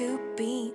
to be